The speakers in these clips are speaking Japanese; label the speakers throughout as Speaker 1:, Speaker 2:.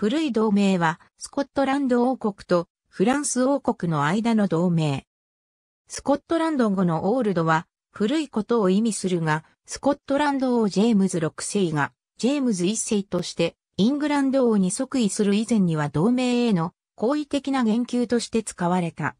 Speaker 1: 古い同盟はスコットランド王国とフランス王国の間の同盟。スコットランド語のオールドは古いことを意味するが、スコットランド王ジェームズ6世がジェームズ1世としてイングランド王に即位する以前には同盟への好意的な言及として使われた。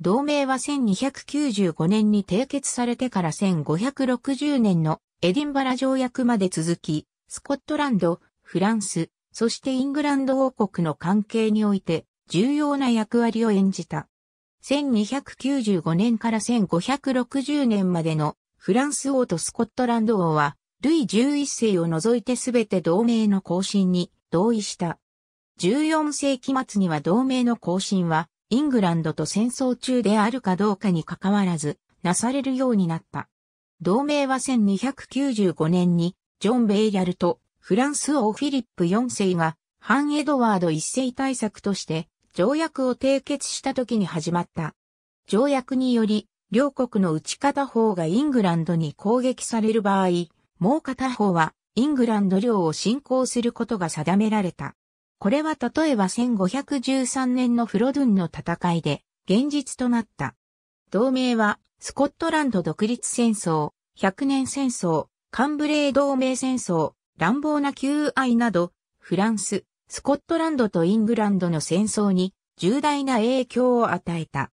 Speaker 1: 同盟は1295年に締結されてから1560年のエディンバラ条約まで続き、スコットランド、フランス、そしてイングランド王国の関係において重要な役割を演じた。1295年から1560年までのフランス王とスコットランド王は、ルイ11世を除いてすべて同盟の更新に同意した。14世紀末には同盟の更新は、イングランドと戦争中であるかどうかに関わらず、なされるようになった。同盟は1295年に、ジョン・ベイリャルとフランス王フィリップ4世が、ハン・エドワード1世対策として、条約を締結した時に始まった。条約により、両国の内片方がイングランドに攻撃される場合、もう片方はイングランド領を侵攻することが定められた。これは例えば1513年のフロドゥンの戦いで現実となった。同盟はスコットランド独立戦争、百年戦争、カンブレー同盟戦争、乱暴な求愛など、フランス、スコットランドとイングランドの戦争に重大な影響を与えた。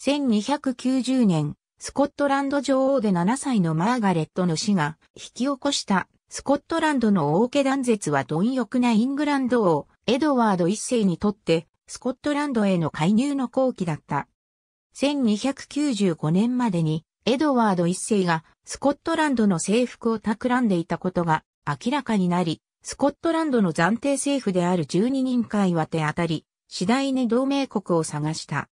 Speaker 1: 1290年、スコットランド女王で7歳のマーガレットの死が引き起こしたスコットランドの王家断絶は貪欲なイングランド王、エドワード一世にとってスコットランドへの介入の後期だった。1295年までにエドワード一世がスコットランドの征服を企んでいたことが明らかになり、スコットランドの暫定政府である12人会は手当たり、次第に同盟国を探した。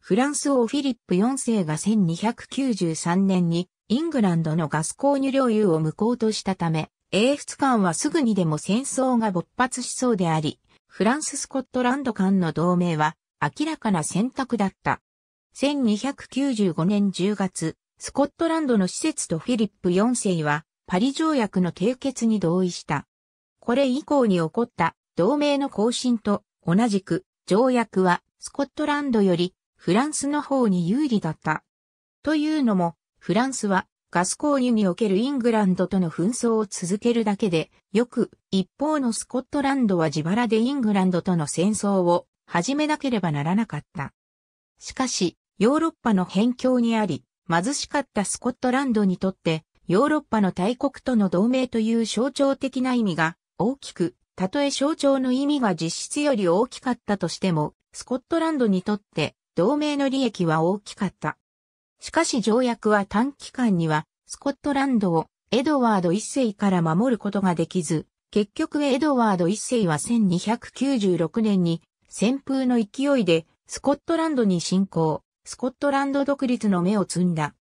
Speaker 1: フランス王フィリップ4世が1293年にイングランドのガス購入領有を無効としたため、英仏間はすぐにでも戦争が勃発しそうであり、フランス・スコットランド間の同盟は明らかな選択だった。1295年10月、スコットランドの施設とフィリップ4世はパリ条約の締結に同意した。これ以降に起こった同盟の更新と同じく条約はスコットランドよりフランスの方に有利だった。というのも、フランスはガス購入におけるイングランドとの紛争を続けるだけで、よく一方のスコットランドは自腹でイングランドとの戦争を始めなければならなかった。しかし、ヨーロッパの辺境にあり、貧しかったスコットランドにとって、ヨーロッパの大国との同盟という象徴的な意味が大きく、たとえ象徴の意味が実質より大きかったとしても、スコットランドにとって同盟の利益は大きかった。しかし条約は短期間にはスコットランドをエドワード一世から守ることができず、結局エドワード一世は1296年に旋風の勢いでスコットランドに侵攻、スコットランド独立の芽を摘んだ。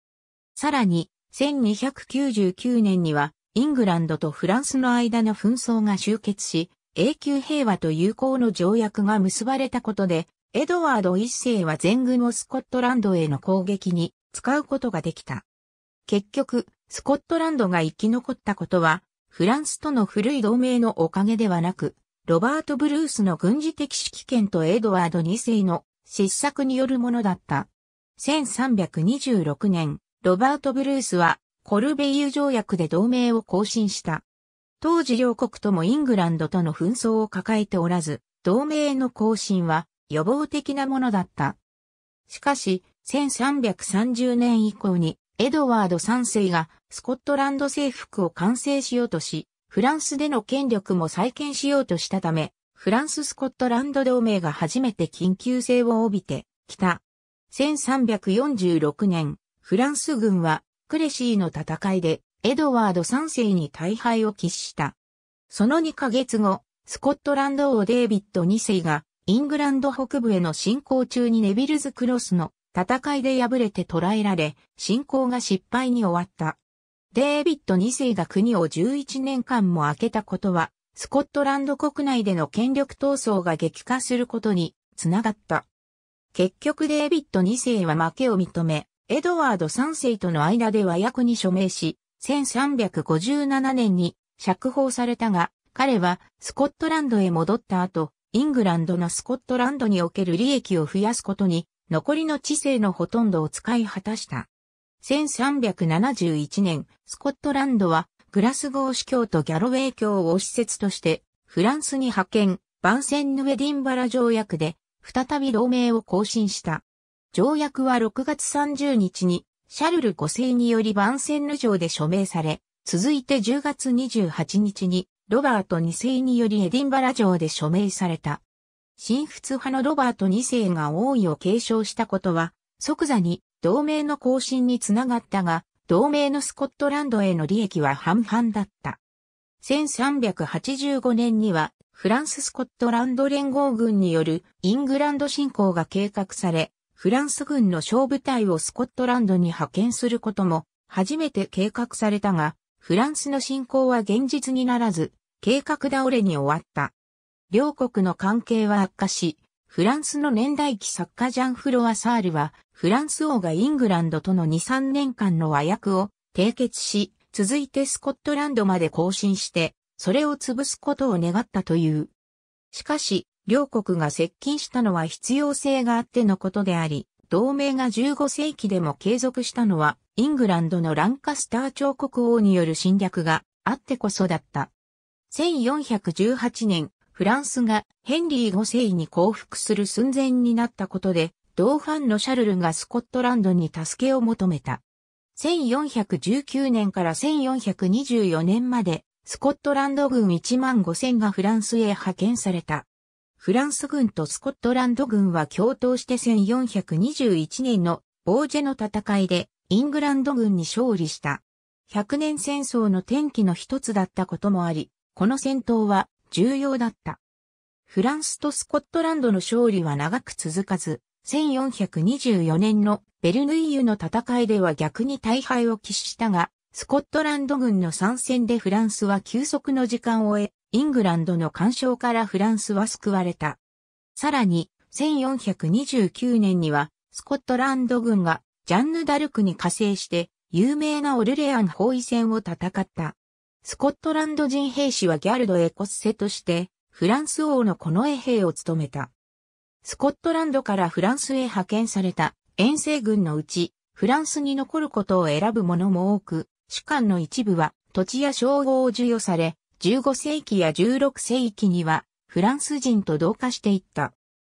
Speaker 1: さらに、1299年にはイングランドとフランスの間の紛争が終結し、永久平和と友好の条約が結ばれたことで、エドワード一世は全軍をスコットランドへの攻撃に使うことができた。結局、スコットランドが生き残ったことは、フランスとの古い同盟のおかげではなく、ロバート・ブルースの軍事的指揮権とエドワード2世の失策によるものだった。1326年、ロバート・ブルースはコルベイユ条約で同盟を更新した。当時両国ともイングランドとの紛争を抱えておらず、同盟の更新は予防的なものだった。しかし、1330年以降に、エドワード3世がスコットランド征服を完成しようとし、フランスでの権力も再建しようとしたため、フランス・スコットランド同盟が初めて緊急性を帯びてきた。1346年、フランス軍はクレシーの戦いでエドワード3世に大敗を喫した。その2ヶ月後、スコットランド王デイビッド2世がイングランド北部への侵攻中にネビルズ・クロスの戦いで敗れて捕らえられ、侵攻が失敗に終わった。デイビッド2世が国を11年間も開けたことは、スコットランド国内での権力闘争が激化することにつながった。結局デイビッド2世は負けを認め、エドワード3世との間で和訳に署名し、1357年に釈放されたが、彼はスコットランドへ戻った後、イングランドのスコットランドにおける利益を増やすことに、残りの知性のほとんどを使い果たした。1371年、スコットランドはグラスゴー司教とギャロウェイ教を施設としてフランスに派遣、バンセンヌ・ウェディンバラ条約で再び同盟を更新した。条約は6月30日にシャルル5世によりバンセンヌ城で署名され、続いて10月28日にロバート2世によりエディンバラ城で署名された。新仏派のロバート2世が王位を継承したことは、即座に同盟の更新につながったが、同盟のスコットランドへの利益は半々だった。1385年には、フランス・スコットランド連合軍によるイングランド侵攻が計画され、フランス軍の小部隊をスコットランドに派遣することも初めて計画されたが、フランスの侵攻は現実にならず、計画倒れに終わった。両国の関係は悪化し、フランスの年代記作家ジャン・フロア・サールは、フランス王がイングランドとの2、3年間の和訳を締結し、続いてスコットランドまで更新して、それを潰すことを願ったという。しかし、両国が接近したのは必要性があってのことであり、同盟が15世紀でも継続したのは、イングランドのランカスター朝国王による侵略があってこそだった。1418年、フランスがヘンリー5世に降伏する寸前になったことで、同ファンのシャルルがスコットランドに助けを求めた。1419年から1424年まで、スコットランド軍1万5千がフランスへ派遣された。フランス軍とスコットランド軍は共闘して1421年のボージェの戦いでイングランド軍に勝利した。百年戦争の転機の一つだったこともあり、この戦闘は重要だった。フランスとスコットランドの勝利は長く続かず、1424年のベルヌイユの戦いでは逆に大敗を喫したが、スコットランド軍の参戦でフランスは休息の時間を得、イングランドの干渉からフランスは救われた。さらに、1429年には、スコットランド軍がジャンヌ・ダルクに加勢して、有名なオルレアン包囲戦を戦った。スコットランド人兵士はギャルド・エコッセとして、フランス王の近衛兵を務めた。スコットランドからフランスへ派遣された遠征軍のうち、フランスに残ることを選ぶ者も多く、主官の一部は土地や称号を授与され、15世紀や16世紀にはフランス人と同化していった。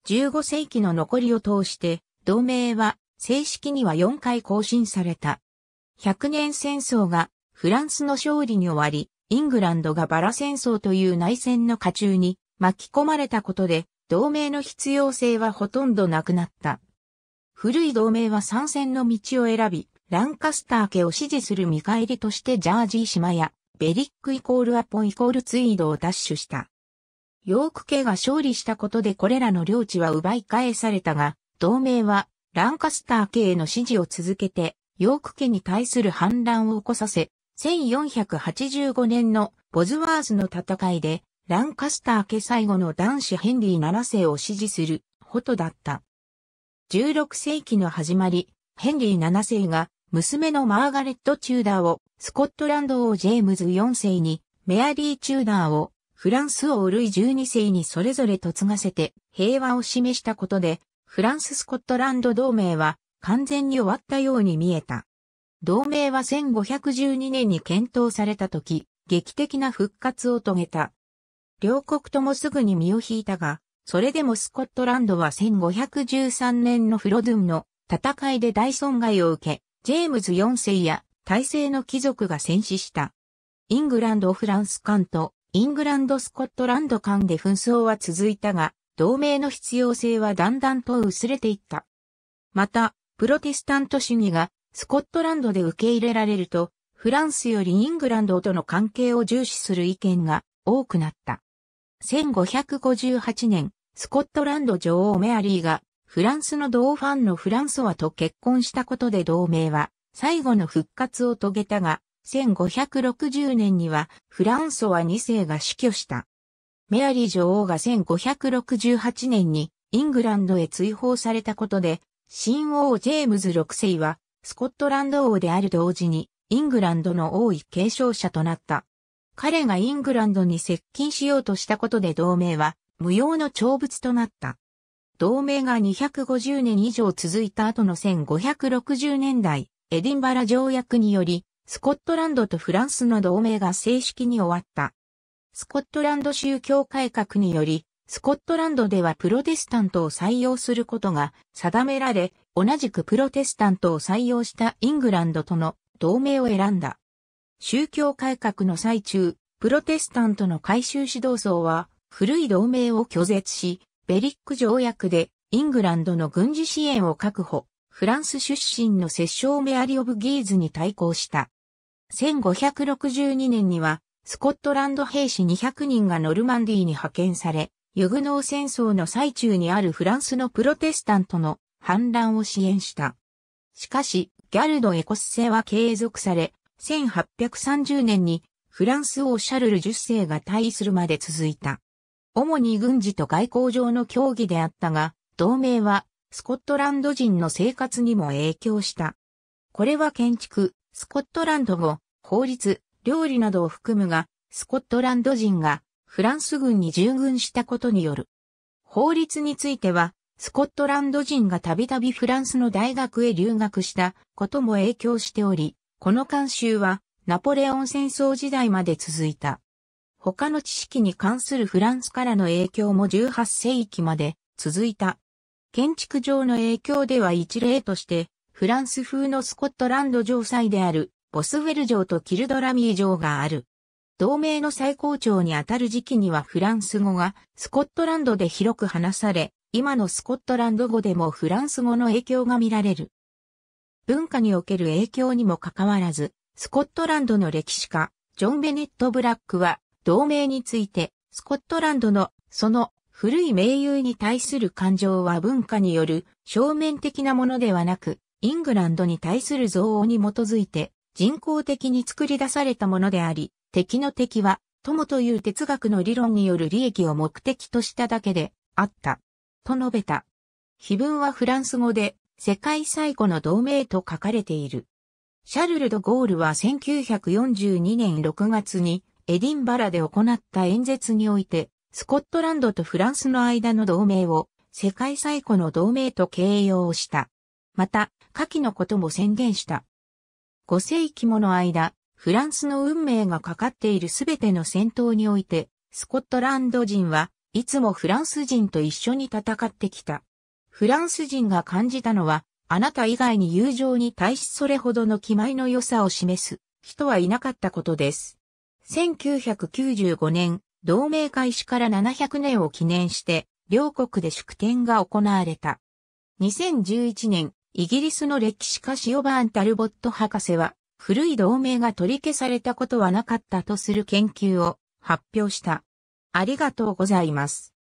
Speaker 1: 15世紀の残りを通して、同盟は正式には4回更新された。百年戦争がフランスの勝利に終わり、イングランドがバラ戦争という内戦の渦中に巻き込まれたことで、同盟の必要性はほとんどなくなった。古い同盟は参戦の道を選び、ランカスター家を支持する見返りとしてジャージー島やベリックイコールアポイコールツイードを奪取した。ヨーク家が勝利したことでこれらの領地は奪い返されたが、同盟はランカスター家への支持を続けて、ヨーク家に対する反乱を起こさせ、1485年のボズワーズの戦いで、ランカスター家最後の男子ヘンリー7世を支持する、ホトだった。16世紀の始まり、ヘンリー7世が娘のマーガレット・チューダーをスコットランド王ジェームズ4世に、メアリー・チューダーをフランス王ルイ12世にそれぞれ嫁がせて平和を示したことで、フランス・スコットランド同盟は完全に終わったように見えた。同盟は1512年に検討された時、劇的な復活を遂げた。両国ともすぐに身を引いたが、それでもスコットランドは1513年のフロドゥンの戦いで大損害を受け、ジェームズ4世や大勢の貴族が戦死した。イングランド・フランス間とイングランド・スコットランド間で紛争は続いたが、同盟の必要性はだんだんと薄れていった。また、プロテスタント主義がスコットランドで受け入れられると、フランスよりイングランドとの関係を重視する意見が多くなった。1558年、スコットランド女王メアリーがフランスの同ファンのフランソワと結婚したことで同盟は最後の復活を遂げたが、1560年にはフランソワ2世が死去した。メアリー女王が1568年にイングランドへ追放されたことで、新王ジェームズ6世はスコットランド王である同時に、イングランドの王位継承者となった。彼がイングランドに接近しようとしたことで同盟は無用の長物となった。同盟が250年以上続いた後の1560年代、エディンバラ条約により、スコットランドとフランスの同盟が正式に終わった。スコットランド宗教改革により、スコットランドではプロテスタントを採用することが定められ、同じくプロテスタントを採用したイングランドとの同盟を選んだ。宗教改革の最中、プロテスタントの改宗指導層は古い同盟を拒絶し、ベリック条約でイングランドの軍事支援を確保、フランス出身の摂政メアリ・オブ・ギーズに対抗した。1562年には、スコットランド兵士200人がノルマンディーに派遣され、ユグノー戦争の最中にあるフランスのプロテスタントの反乱を支援した。しかし、ギャルド・エコス製は継続され、1830年にフランス王シャルル10世が退位するまで続いた。主に軍事と外交上の協議であったが、同盟はスコットランド人の生活にも影響した。これは建築、スコットランド語、法律、料理などを含むが、スコットランド人がフランス軍に従軍したことによる。法律については、スコットランド人がたびたびフランスの大学へ留学したことも影響しており、この慣習はナポレオン戦争時代まで続いた。他の知識に関するフランスからの影響も18世紀まで続いた。建築上の影響では一例として、フランス風のスコットランド城塞であるボスウェル城とキルドラミー城がある。同盟の最高潮にあたる時期にはフランス語がスコットランドで広く話され、今のスコットランド語でもフランス語の影響が見られる。文化における影響にもかかわらず、スコットランドの歴史家、ジョン・ベネット・ブラックは、同盟について、スコットランドの、その、古い盟友に対する感情は文化による正面的なものではなく、イングランドに対する憎悪に基づいて人工的に作り出されたものであり、敵の敵は、友という哲学の理論による利益を目的としただけであった。と述べた。碑文はフランス語で世界最古の同盟と書かれている。シャルル・ド・ゴールは1942年6月にエディンバラで行った演説において、スコットランドとフランスの間の同盟を世界最古の同盟と形容した。また、下記のことも宣言した。5世紀もの間、フランスの運命がかかっているすべての戦闘において、スコットランド人はいつもフランス人と一緒に戦ってきた。フランス人が感じたのは、あなた以外に友情に対しそれほどの気前の良さを示す人はいなかったことです。1995年、同盟開始から700年を記念して、両国で祝典が行われた。2011年、イギリスの歴史家シオバーン・タルボット博士は、古い同盟が取り消されたことはなかったとする研究を発表した。ありがとうございます。